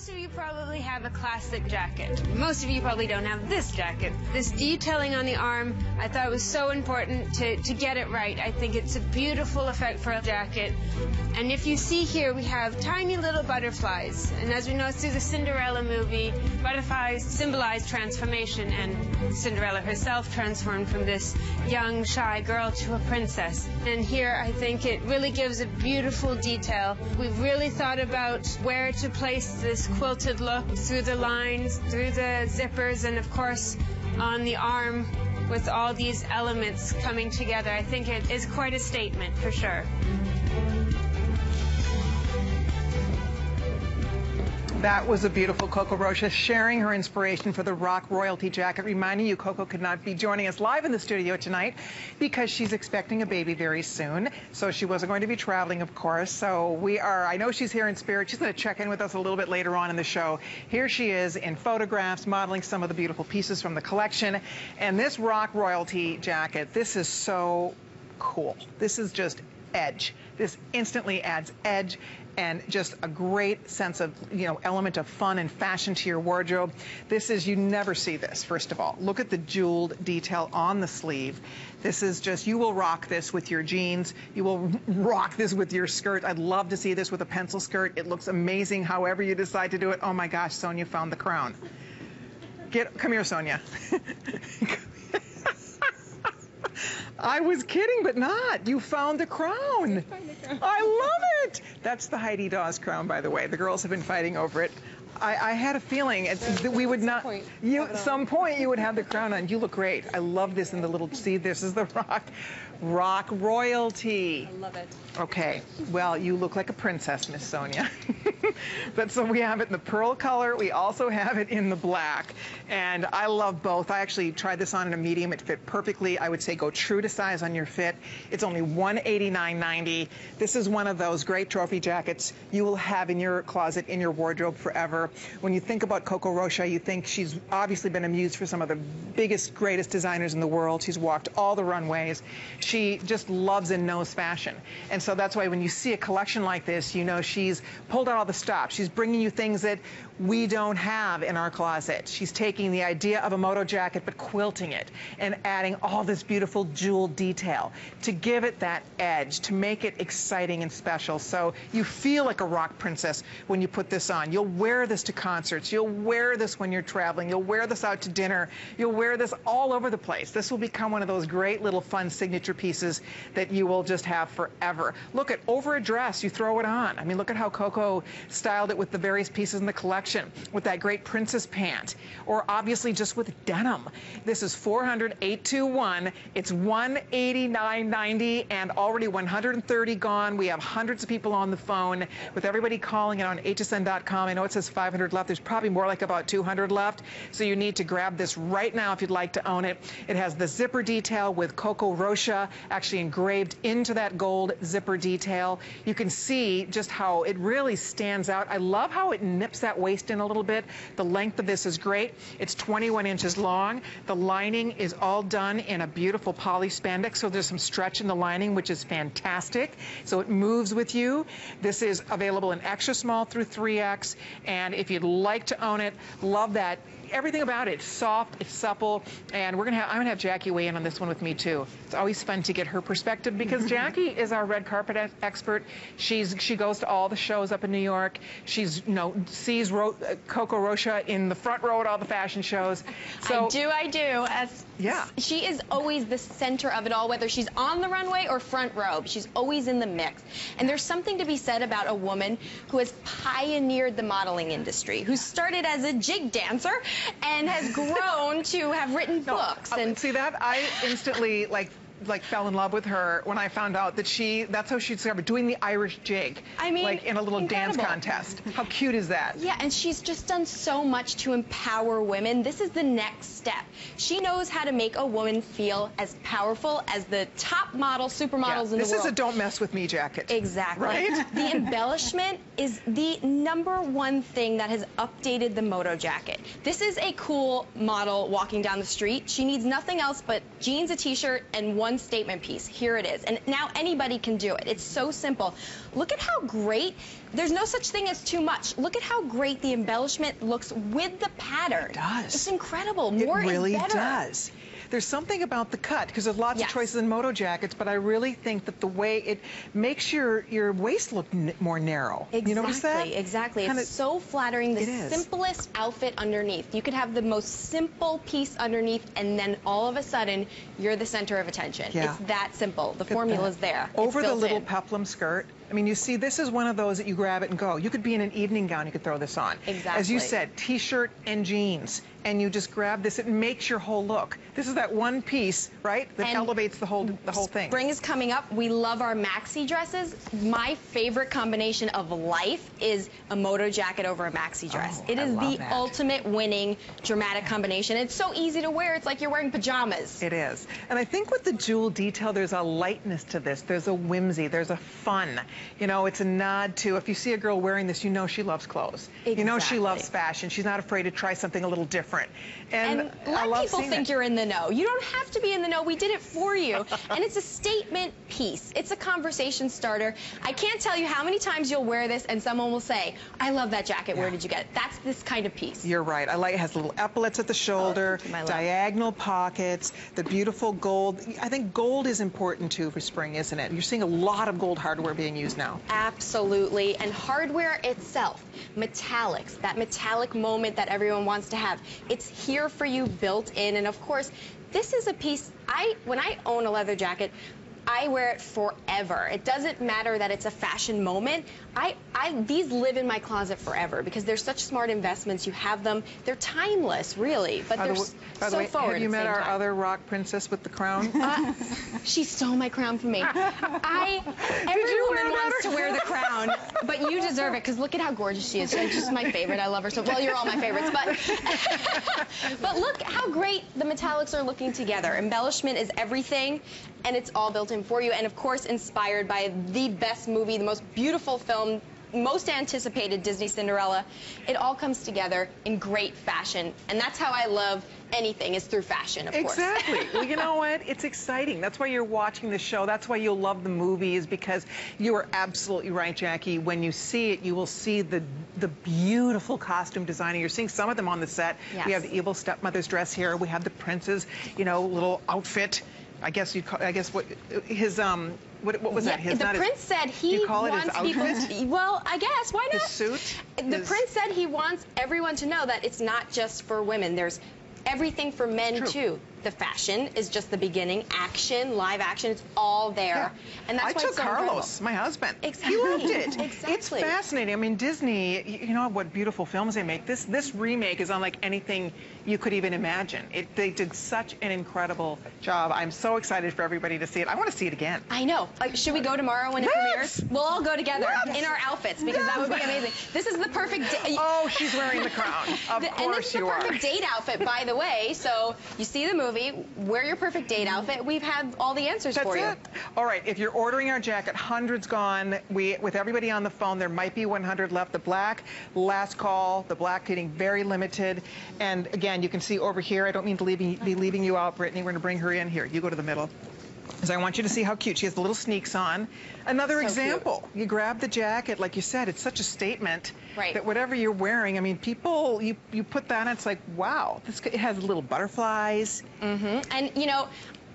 Most of you probably have a classic jacket. Most of you probably don't have this jacket. This detailing on the arm, I thought was so important to, to get it right. I think it's a beautiful effect for a jacket. And if you see here, we have tiny little butterflies. And as we know through the Cinderella movie, butterflies symbolize transformation, and Cinderella herself transformed from this young, shy girl to a princess. And here, I think it really gives a beautiful detail. We've really thought about where to place this quilted look through the lines, through the zippers, and of course on the arm with all these elements coming together. I think it is quite a statement for sure. That was a beautiful Coco Rocha sharing her inspiration for the Rock Royalty jacket, reminding you Coco could not be joining us live in the studio tonight because she's expecting a baby very soon. So she wasn't going to be traveling, of course. So we are, I know she's here in spirit. She's going to check in with us a little bit later on in the show. Here she is in photographs, modeling some of the beautiful pieces from the collection. And this Rock Royalty jacket, this is so cool. This is just edge. This instantly adds edge and just a great sense of, you know, element of fun and fashion to your wardrobe. This is, you never see this, first of all. Look at the jeweled detail on the sleeve. This is just, you will rock this with your jeans. You will rock this with your skirt. I'd love to see this with a pencil skirt. It looks amazing however you decide to do it. Oh my gosh, Sonia found the crown. Get, come here, Sonia. I was kidding, but not. You found the crown. I love it. That's the Heidi Daus crown, by the way. The girls have been fighting over it. I, I had a feeling that we would not. Point. You, some point, you would have the crown on. You look great. I love this in the little. See, this is the rock, rock royalty. I love it. Okay, well, you look like a princess, Miss Sonia. but so we have it in the pearl color. We also have it in the black. And I love both. I actually tried this on in a medium. It fit perfectly. I would say go true to size on your fit. It's only $189.90. This is one of those great trophy jackets you will have in your closet, in your wardrobe forever. When you think about Coco Rocha, you think she's obviously been a muse for some of the biggest, greatest designers in the world. She's walked all the runways. She just loves and knows fashion. And so that's why when you see a collection like this, you know she's pulled out all the stops. She's bringing you things that we don't have in our closet. She's taking the idea of a moto jacket but quilting it and adding all this beautiful jewel detail to give it that edge, to make it exciting and special. So you feel like a rock princess when you put this on. You'll wear this to concerts. You'll wear this when you're traveling. You'll wear this out to dinner. You'll wear this all over the place. This will become one of those great little fun signature pieces that you will just have forever. Look at over a dress, you throw it on. I mean, look at how Coco styled it with the various pieces in the collection with that great princess pant, or obviously just with denim. This is 400-821. It's 189.90 and already 130 gone. We have hundreds of people on the phone with everybody calling it on hsn.com. I know it says 500 left. There's probably more like about 200 left. So you need to grab this right now if you'd like to own it. It has the zipper detail with Coco Rocha actually engraved into that gold zipper detail. You can see just how it really stands out. I love how it nips that waist in a little bit. The length of this is great. It's 21 inches long. The lining is all done in a beautiful poly spandex, so there's some stretch in the lining, which is fantastic. So it moves with you. This is available in extra small through 3X, and if you'd like to own it, love that everything about it. It's soft, it's supple, and we're gonna have I'm gonna have Jackie weigh in on this one with me too. It's always fun to get her perspective because Jackie is our red carpet expert. She's she goes to all the shows up in New York. She's you know sees Ro uh, Coco Rocha in the front row at all the fashion shows. So I do, I do. As yeah, she is always the center of it all, whether she's on the runway or front row. She's always in the mix. And there's something to be said about a woman who has pioneered the modeling industry, who started as a jig dancer and has grown to have written books. And see that I instantly like like fell in love with her when I found out that she that's how she discovered doing the Irish jig. I mean, like in a little dance contest. How cute is that? Yeah, and she's just done so much to empower women. This is the next step. She knows how to make a woman feel as powerful as the top model, supermodels Yeah, in the world. This is a don't mess with me jacket. Exactly. Right? the embellishment is the number one thing that has updated the moto jacket. This is a cool model walking down the street. She needs nothing else but jeans, a t-shirt, and one one statement piece. Here it is. And now anybody can do it. It's so simple. Look at how great, there's no such thing as too much. Look at how great the embellishment looks with the pattern. It does. It's incredible. More it really is better. does. There's something about the cut because there's lots Yes. of choices in moto jackets, but I really think that the way it makes your your waist look n- more narrow. Exactly, You notice that? exactly. Kinda- it's so flattering. The is. simplest outfit underneath. You could have the most simple piece underneath, and then all of a sudden, you're the center of attention. Yeah. It's that simple. The Look formula's that. there. It's Over the little in. peplum skirt. I mean, you see, this is one of those that you grab it and go. You could be in an evening gown, you could throw this on. Exactly. As you said, t-shirt and jeans, and you just grab this. It makes your whole look. This is that one piece, right, that And elevates the whole the whole thing. Spring is coming up. We love our maxi dresses. My favorite combination of life is a moto jacket over a maxi dress. Oh, it I love the that. ultimate winning dramatic combination. It's so easy to wear. It's like you're wearing pajamas. It is. And I think with the jewel detail, there's a lightness to this. There's a whimsy. There's a fun. You know, it's a nod to, if you see a girl wearing this, you know she loves clothes. You know she loves fashion. She's not afraid to try something a little different. And, And I let people think it. you're in the know. You don't have to be in the know. We did it for you. and it's a statement piece. It's a conversation starter. I can't tell you how many times you'll wear this and someone will say, I love that jacket. Where Yeah. did you get it? That's this kind of piece. You're right. I like it has little epaulets at the shoulder, thank you, my love. diagonal pockets, the beautiful gold. I think gold is important too for spring, isn't it? You're seeing a lot of gold hardware being used now. Absolutely. And hardware itself, metallics, that metallic moment that everyone wants to have, it's here for you built in. And of course, this is a piece, I when I own a leather jacket, I wear it forever. It doesn't matter that it's a fashion moment. I, I these live in my closet forever because they're such smart investments. You have them. They're timeless, really, but By they're the, by the so way, forward. have you met our time. other rock princess with the crown? Uh, she stole my crown from me. I every woman wants to wear the crown, but you deserve it because look at how gorgeous she is. She's just my favorite. I love her so. Well, you're all my favorites, but but look how great the metallics are looking together. Embellishment is everything, and it's all built in for you. And of course, inspired by the best movie, the most beautiful film. Most anticipated Disney Cinderella. It all comes together in great fashion. And that's how I love anything is through fashion, of course. Exactly. well, you know what? It's exciting. That's why you're watching the show. That's why you'll love the movies because you are absolutely right, Jackie. When you see it, you will see the the beautiful costume designing. You're seeing some of them on the set. Yes. We have the evil stepmother's dress here. We have the prince's, you know, little outfit. I guess you. Call, I guess what his um. What, what was Yeah, that? His the prince his, said he you call it his wants people. Well, I guess why His not? suit? The His- prince said he wants everyone to know that it's not just for women. There's everything for men too. The fashion is just the beginning. Action, live action, it's all there. And that's I took so Carlos, incredible. my husband. Exactly. He loved it. Exactly. It's fascinating. I mean, Disney, you know what beautiful films they make. This this remake is unlike anything you could even imagine. It, they did such an incredible job. I'm so excited for everybody to see it. I want to see it again. I know. Like, should we go tomorrow when it Let's! premieres? We'll all go together Let's! in our outfits because that would be amazing. This is the perfect day. Oh, she's wearing the crown. Of The- and this is the you are. perfect date outfit, by the way. So you see the movie, wear your perfect date outfit. We've had all the answers That's for you. it. All right, if you're ordering our jacket, hundreds gone. We, with everybody on the phone, there might be 100 left. The black, last call. The black getting very limited. And again, you can see over here. I don't mean to leave, be leaving you out, Brittany. We're going to bring her in here. You go to the middle. Because I want you to see how cute. She has the little sneaks on. Another So cute. example. You grab the jacket, like you said, it's such a statement Right. that whatever you're wearing, I mean, people, you, you put that on, it's like, wow, this, it has little butterflies. Mm-hmm. And you know,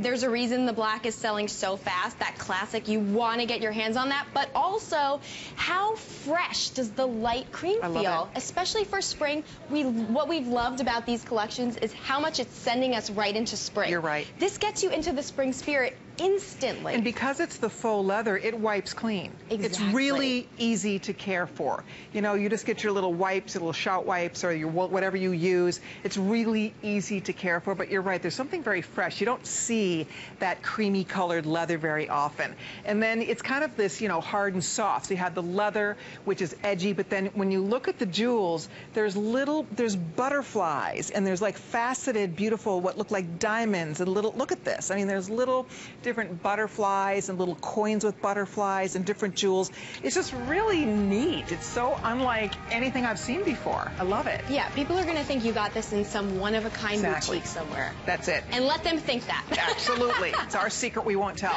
there's a reason the black is selling so fast. That classic, you want to get your hands on that. But also, how fresh does the light cream I love feel? it. Especially for spring. We what we've loved about these collections is how much it's sending us right into spring. You're right. This gets you into the spring spirit instantly. And because it's the faux leather, it wipes clean. Exactly. It's really easy to care for. You know, you just get your little wipes, your little shout wipes, or your whatever you use. It's really easy to care for. But you're right, there's something very fresh. You don't see that creamy colored leather very often. And then it's kind of this, you know, hard and soft. So you have the leather, which is edgy, but then when you look at the jewels, there's little, there's butterflies, and there's like faceted, beautiful, what look like diamonds, and little. Look at this. I mean, there's little different butterflies and little coins with butterflies and different jewels. It's just really neat. It's so unlike anything I've seen before. I love it. Yeah, people are going to think you got this in some one-of-a-kind Exactly. boutique somewhere. That's it. And let them think that. Absolutely. It's our secret we won't tell.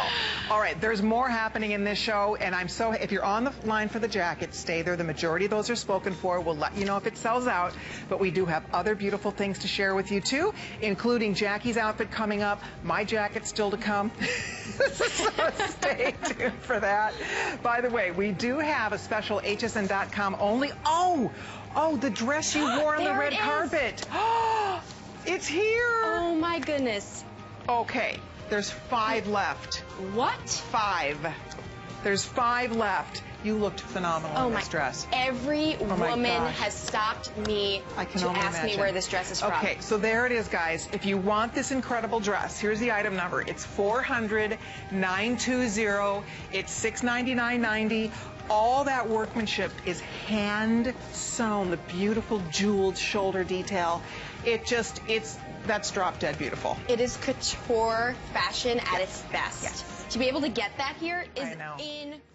All right, there's more happening in this show, and I'm so, if you're on the line for the jacket, stay there. The majority of those are spoken for. We'll let you know if it sells out, but we do have other beautiful things to share with you too, including Jackie's outfit coming up, my jacket still to come. so stay tuned for that. By the way, we do have a special hsn.com only. Oh, oh, the dress you wore on the red it carpet. it's here. oh my goodness. Okay, there's five left. What? Five. There's five left. You looked phenomenal Oh in my. this dress. Every oh my woman has stopped me I can to ask me where this dress is from. Okay, so there it is, guys. If you want this incredible dress, here's the item number. It's 400 920. It's 699.90. All that workmanship is hand sewn. The beautiful jeweled shoulder detail. It just, it's that's drop dead beautiful. It is couture fashion at Yes. its best. Yes. To be able to get that here is I know. incredible.